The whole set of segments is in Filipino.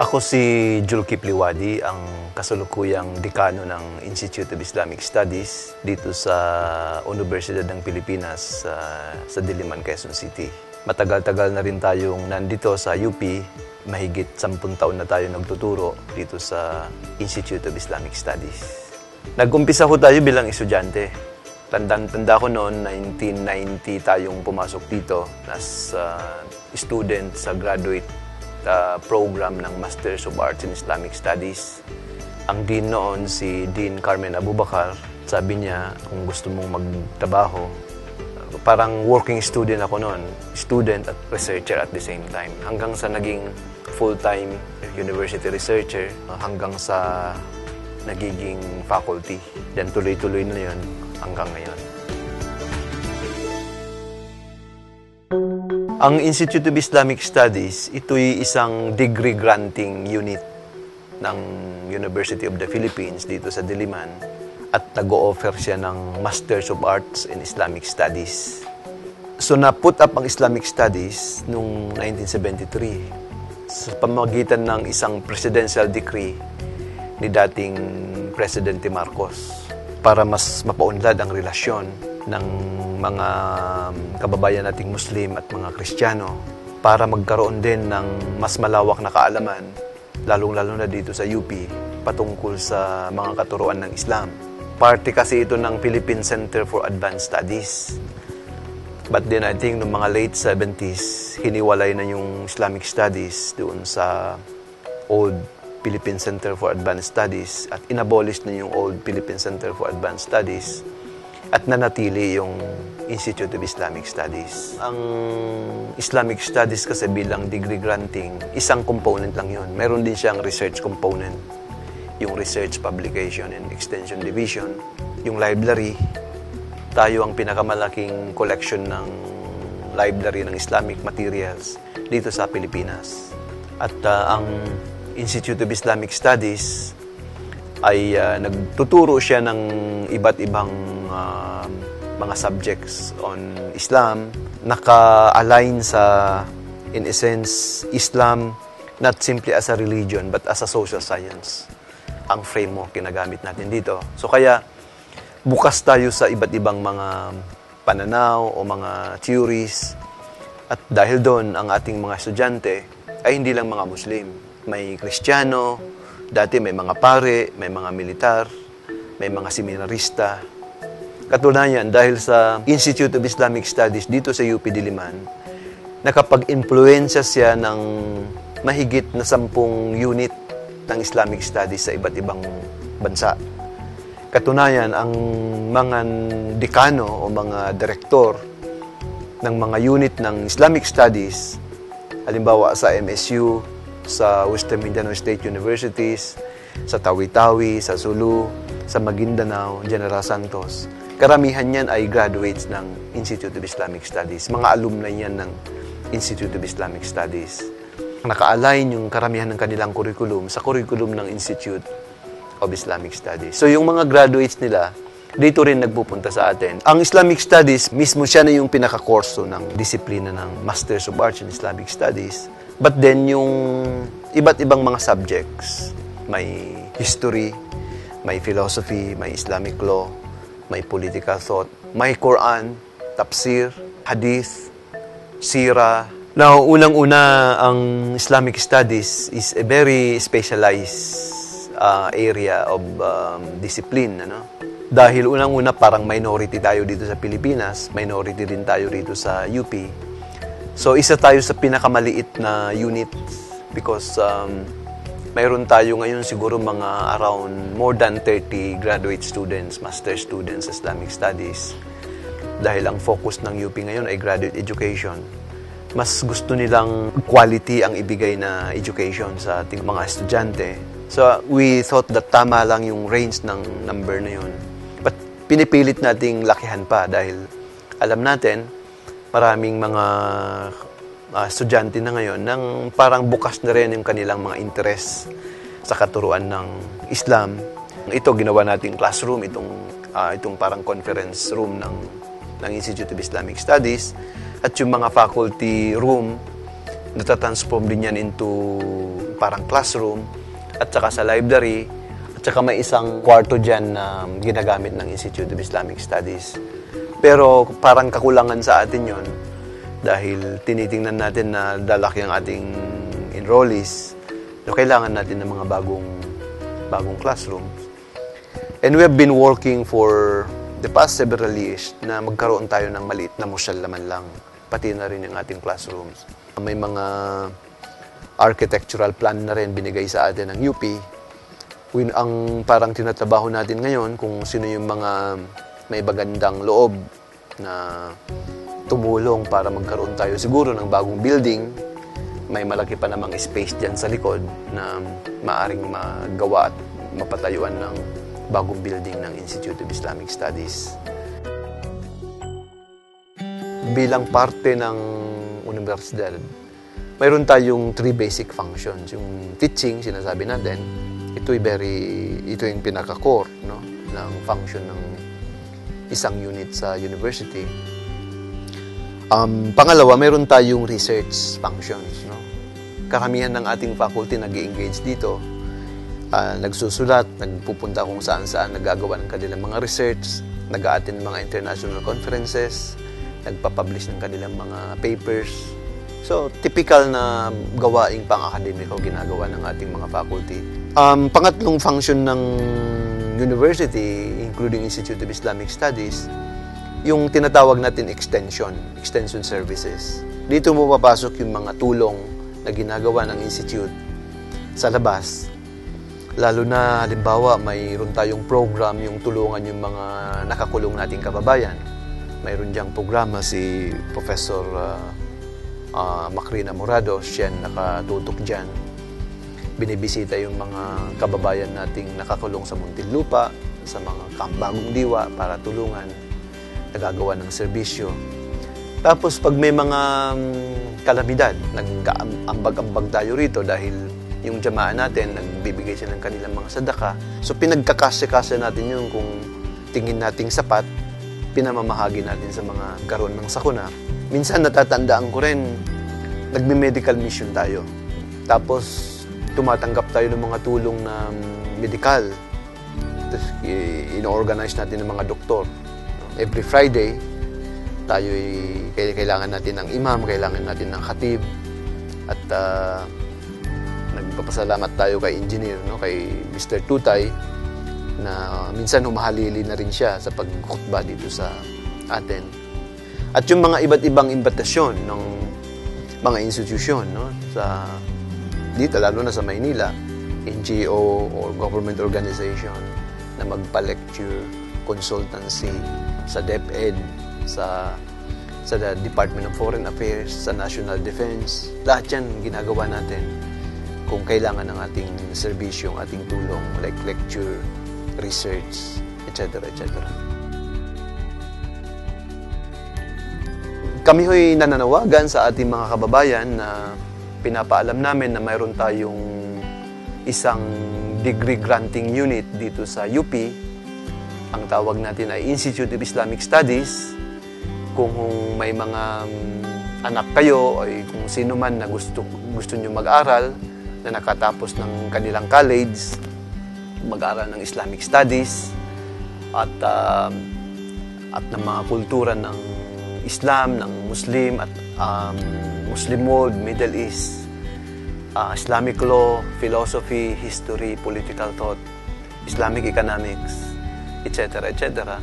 Ako si Jul Kipliwadi, ang kasulukuyang dekano ng Institute of Islamic Studies dito sa Universidad ng Pilipinas sa, sa Diliman, Quezon City. Matagal-tagal na rin tayong nandito sa UP. Mahigit sampung taon na tayo nagtuturo dito sa Institute of Islamic Studies. Nag-umpisa ko tayo bilang estudyante. Tandang-tanda ko noon, 1990 tayong pumasok dito as uh, student sa graduate uh, program ng Masters of Arts in Islamic Studies. Ang dean noon, si Dean Carmen Abubakar, sabi niya, kung gusto mong magtrabaho, parang working student ako noon, student at researcher at the same time. Hanggang sa naging full-time university researcher, hanggang sa nagiging faculty. Then tuloy-tuloy na yun hanggang ngayon. Ang Institute of Islamic Studies, ito'y isang degree granting unit ng University of the Philippines dito sa Diliman at nag-o-offer siya ng Masters of Arts in Islamic Studies. So na-put up ang Islamic Studies noong 1973 sa pamagitan ng isang presidential decree ni dating Presidente Marcos para mas mapaunlad ang relasyon ng mga kababayan nating Muslim at mga Kristiyano para magkaroon din ng mas malawak na kaalaman, lalong-lalo na dito sa UP, patungkol sa mga katuruan ng Islam. Parte kasi ito ng Philippine Center for Advanced Studies. But then I think noong mga late 70s, hiniwalay na yung Islamic Studies doon sa old Philippine Center for Advanced Studies at inabolish na yung old Philippine Center for Advanced Studies at nanatili yung Institute of Islamic Studies. Ang Islamic Studies kasi bilang degree granting, isang component lang yun. Meron din siyang research component, yung Research Publication and Extension Division, yung library. Tayo ang pinakamalaking collection ng library ng Islamic materials dito sa Pilipinas. At uh, ang Institute of Islamic Studies ay uh, nagtuturo siya ng iba't ibang uh, mga subjects on Islam naka-align sa in essence Islam not simply as a religion but as a social science ang framework ginagamit natin dito. So kaya bukas tayo sa iba't ibang mga pananaw o mga theories. At dahil doon ang ating mga estudyante ay hindi lang mga Muslim. May Kristiyano, dati may mga pare, may mga militar, may mga seminarista. Katunayan, dahil sa Institute of Islamic Studies dito sa UP Diliman, nakapag-influensya siya ng mahigit na sampung unit ng Islamic Studies sa iba't ibang bansa. Katunayan, ang mga dekano o mga direktor ng mga unit ng Islamic Studies, halimbawa sa MSU, sa Western Mindanao State Universities, sa Tawi-Tawi, sa Sulu, sa Maguindanao, General Santos. Karamihan yan ay graduates ng Institute of Islamic Studies. Mga alumni yan ng Institute of Islamic Studies. Naka-align yung karamihan ng kanilang curriculum sa curriculum ng Institute of Islamic Studies. So yung mga graduates nila, dito rin nagpupunta sa atin. Ang Islamic Studies, mismo siya na yung pinaka-korso ng disiplina ng Masters of Arts in Islamic Studies. But then, yung iba't ibang mga subjects, may history, may philosophy, may Islamic law, may political thought, may Quran, tafsir, hadith, sira. Now, unang-una, ang Islamic studies is a very specialized uh, area of um, discipline. Ano? Dahil unang-una, parang minority tayo dito sa Pilipinas, minority din tayo dito sa UP. So, isa tayo sa pinakamaliit na unit because um, mayroon tayo ngayon siguro mga around more than 30 graduate students, master students Islamic Studies. Dahil ang focus ng UP ngayon ay graduate education. Mas gusto nilang quality ang ibigay na education sa ating mga estudyante. So, we thought that tama lang yung range ng number na yun. But pinipilit nating lakihan pa dahil alam natin, maraming mga uh, estudyante na ngayon nang parang bukas na rin yung kanilang mga interest sa katuruan ng Islam. Ito ginawa nating classroom, itong uh, itong parang conference room ng ng Institute of Islamic Studies at yung mga faculty room natatransform din yan into parang classroom at saka sa library at saka may isang kwarto dyan na ginagamit ng Institute of Islamic Studies. Pero parang kakulangan sa atin yon dahil tinitingnan natin na dalaki ang ating enrollees, so kailangan natin ng mga bagong bagong classrooms. And we have been working for the past several years na magkaroon tayo ng maliit na musyal naman lang, pati na rin yung ating classrooms. May mga architectural plan na rin binigay sa atin ng UP. Win ang parang tinatrabaho natin ngayon kung sino yung mga may bagandang loob na tumulong para magkaroon tayo siguro ng bagong building. May malaki pa namang space dyan sa likod na maaring magawa at mapatayuan ng bagong building ng Institute of Islamic Studies. Bilang parte ng universidad, mayroon tayong three basic functions. Yung teaching, sinasabi natin, ito very, ito yung pinaka-core no, ng function ng isang unit sa university. Um, pangalawa, mayroon tayong research functions. No? Karamihan ng ating faculty nag engage dito uh, nagsusulat, nagpupunta kung saan-saan, nagagawa ng kanilang mga research, nag attend mga international conferences, nagpa-publish ng kanilang mga papers. So, typical na gawaing pang-akademiko ginagawa ng ating mga faculty. Um, pangatlong function ng university, including Institute of Islamic Studies, yung tinatawag natin extension, extension services. Dito mo papasok yung mga tulong na ginagawa ng institute sa labas Lalo na, halimbawa, mayroon tayong program yung tulungan yung mga nakakulong nating kababayan. Mayroon diyang programa si Professor uh, uh, Macrina Morado, siya nakatutok dyan. Binibisita yung mga kababayan nating nakakulong sa Muntinlupa, sa mga Bagong Diwa para tulungan, nagagawa ng serbisyo. Tapos pag may mga um, kalamidad, nag-ambag-ambag tayo rito dahil yung jamaa natin, nagbibigay sila ng kanilang mga sadaka. So pinagkakasya-kasya natin yung kung tingin nating sapat, pinamamahagi natin sa mga karon ng sakuna. Minsan natatandaan ko rin, nagme-medical mission tayo. Tapos tumatanggap tayo ng mga tulong na medical. Tapos in-organize natin ng mga doktor. Every Friday, tayo kailangan natin ng imam, kailangan natin ng khatib. At uh, nagpapasalamat tayo kay engineer, no, kay Mr. Tutay, na minsan humahalili na rin siya sa pagkutba dito sa atin. At yung mga iba't ibang imbitasyon ng mga institusyon no, sa dito, lalo na sa Maynila, NGO or government organization na magpa-lecture, consultancy sa DepEd, sa sa Department of Foreign Affairs, sa National Defense. Lahat yan ginagawa natin kung kailangan ng ating servisyo, ang ating tulong, like lecture, research, etc. etc. Kami ho'y nananawagan sa ating mga kababayan na pinapaalam namin na mayroon tayong isang degree granting unit dito sa UP. Ang tawag natin ay Institute of Islamic Studies. Kung may mga anak kayo o kung sino man na gusto, gusto nyo mag-aral, na nakatapos ng kanilang college, mag-aaral ng Islamic Studies, at, uh, at ng mga kultura ng Islam, ng Muslim, at um, Muslim world, Middle East, uh, Islamic law, philosophy, history, political thought, Islamic economics, etc. etc.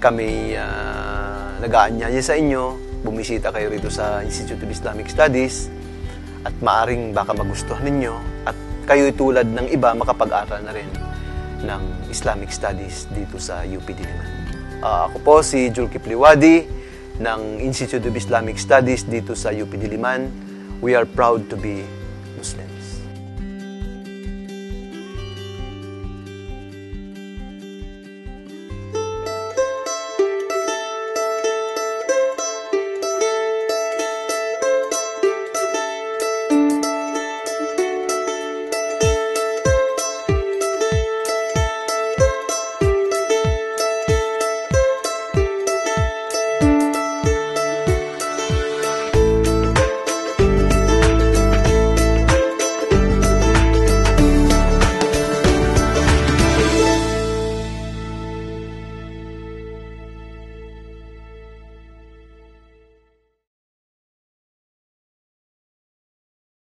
Kami uh, nag-aanyaya sa inyo, bumisita kayo rito sa Institute of Islamic Studies, at maaring baka magustuhan ninyo at kayo'y tulad ng iba makapag-aral na rin ng Islamic Studies dito sa UP Diliman. Uh, ako po si Julki Pliwadi ng Institute of Islamic Studies dito sa UP Diliman. We are proud to be.